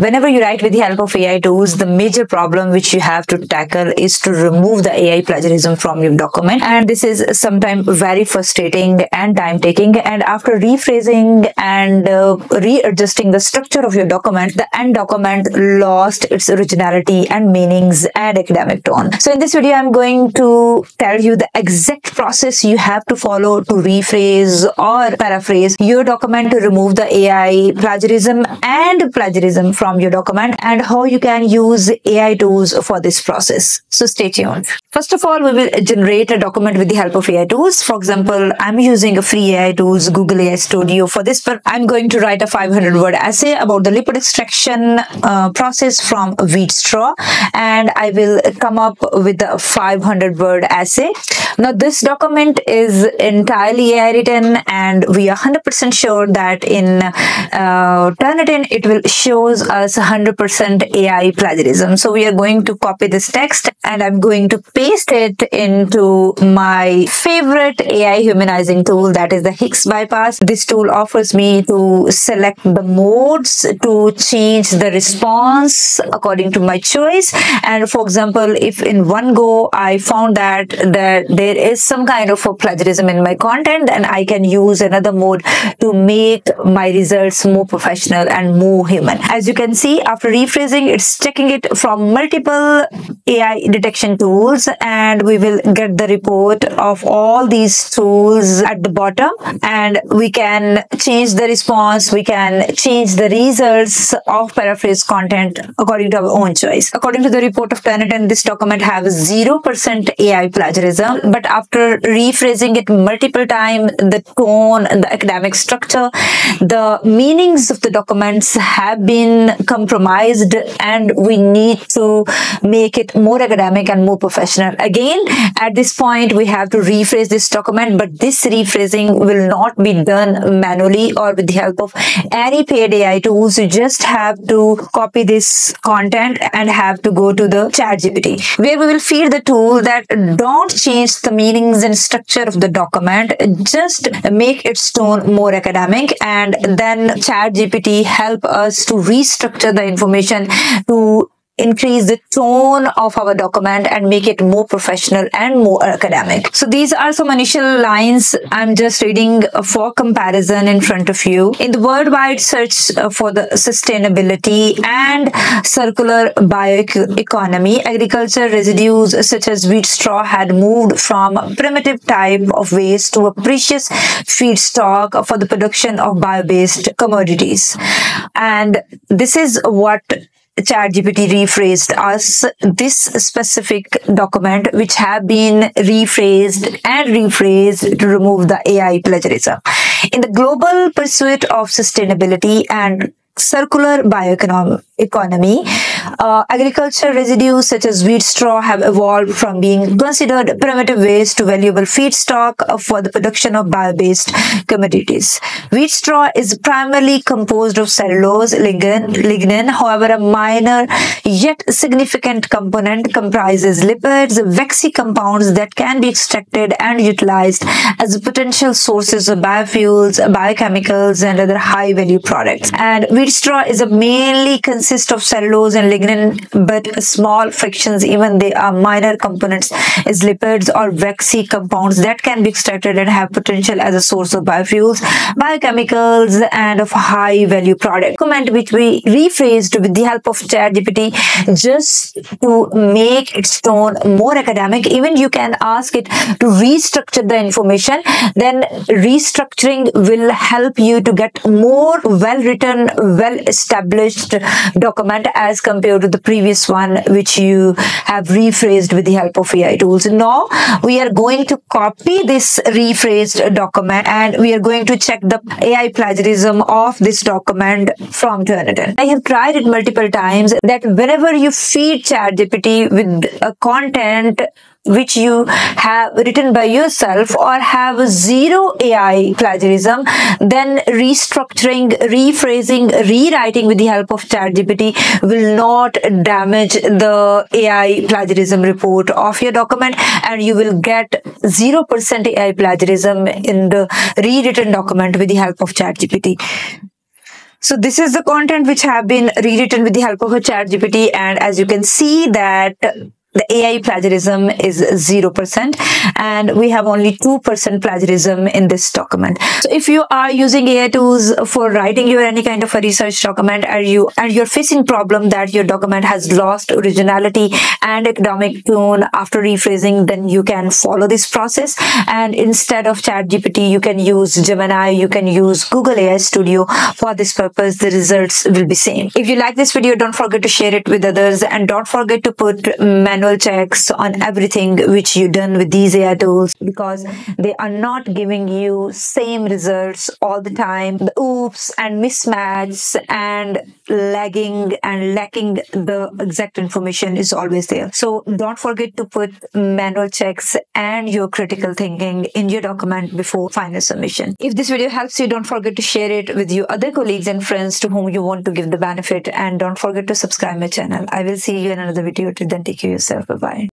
whenever you write with the help of AI tools, the major problem which you have to tackle is to remove the AI plagiarism from your document. And this is sometimes very frustrating and time taking. And after rephrasing and uh, readjusting the structure of your document, the end document lost its originality and meanings and academic tone. So in this video, I'm going to tell you the exact process you have to follow to rephrase or paraphrase your document to remove the AI plagiarism and plagiarism from your document and how you can use AI tools for this process. So stay tuned. First of all, we will generate a document with the help of AI tools. For example, I'm using a free AI tools, Google AI Studio. For this, I'm going to write a 500 word essay about the lipid extraction uh, process from wheat straw and I will come up with a 500 word essay. Now, this document is entirely AI written and we are 100% sure that in uh, Turnitin, it will shows us 100% AI plagiarism. So we are going to copy this text and I'm going to paste it into my favorite AI humanizing tool that is the HIX Bypass. This tool offers me to select the modes to change the response according to my choice. And for example, if in one go I found that, that there is some kind of a plagiarism in my content, and I can use another mode to make my results more professional and more human. As you can see, after rephrasing, it's checking it from multiple AI detection tools, and we will get the report of all these tools at the bottom, and we can change the response, we can change the results of paraphrase content according to our own choice. According to the report of Turnitin, this document has 0% AI plagiarism, but after rephrasing it multiple times, the tone, the academic structure, the meanings of the documents have been compromised and we need to make it more academic and more professional. Again, at this point, we have to rephrase this document, but this rephrasing will not be done manually or with the help of any paid AI tools. You just have to copy this content and have to go to the ChatGPT where we will feed the tool that don't change the meanings and structure of the document, just make its tone more academic and then ChatGPT help us to restructure the information to increase the tone of our document and make it more professional and more academic. So these are some initial lines I'm just reading for comparison in front of you. In the worldwide search uh, for the sustainability and circular bioeconomy, agriculture residues such as wheat straw had moved from primitive type of waste to a precious feedstock for the production of bio-based commodities. And this is what ChatGPT rephrased us this specific document, which have been rephrased and rephrased to remove the AI plagiarism. In the global pursuit of sustainability and circular bioeconomy, economy, uh, agriculture residues such as wheat straw have evolved from being considered primitive waste to valuable feedstock for the production of bio-based commodities. Wheat straw is primarily composed of cellulose, lignin, lignin. However, a minor yet significant component comprises lipids, waxy compounds that can be extracted and utilized as potential sources of biofuels, biochemicals, and other high-value products. And wheat straw is mainly consist of cellulose and lignin, but small frictions, even they are minor components, is lipids or waxy compounds that can be extracted and have potential as a source of biofuels, biochemicals, and of high value product. Comment which we rephrased with the help of ChatGPT just to make its tone more academic. Even you can ask it to restructure the information. Then restructuring will help you to get more well written, well established document as compared to the previous one which you have rephrased with the help of AI tools. Now we are going to copy this rephrased document and we are going to check the AI plagiarism of this document from Turnitin. I have tried it multiple times that whenever you feed ChatGPT with a content which you have written by yourself or have zero AI plagiarism, then restructuring, rephrasing, rewriting with the help of ChatGPT will not damage the AI plagiarism report of your document and you will get 0% AI plagiarism in the rewritten document with the help of ChatGPT. So this is the content which have been rewritten with the help of a ChatGPT. And as you can see that the AI plagiarism is 0% and we have only 2% plagiarism in this document. So if you are using AI tools for writing your any kind of a research document and you and you're facing problem that your document has lost originality and academic tone after rephrasing, then you can follow this process. And instead of ChatGPT, you can use Gemini, you can use Google AI Studio for this purpose. The results will be same. If you like this video, don't forget to share it with others and don't forget to put manual checks on everything which you done with these AI tools because they are not giving you same results all the time. The oops and mismatch and lagging and lacking the exact information is always there. So don't forget to put manual checks and your critical thinking in your document before final submission. If this video helps you, don't forget to share it with your other colleagues and friends to whom you want to give the benefit and don't forget to subscribe my channel. I will see you in another video. Till then, take care of yourself. Bye bye.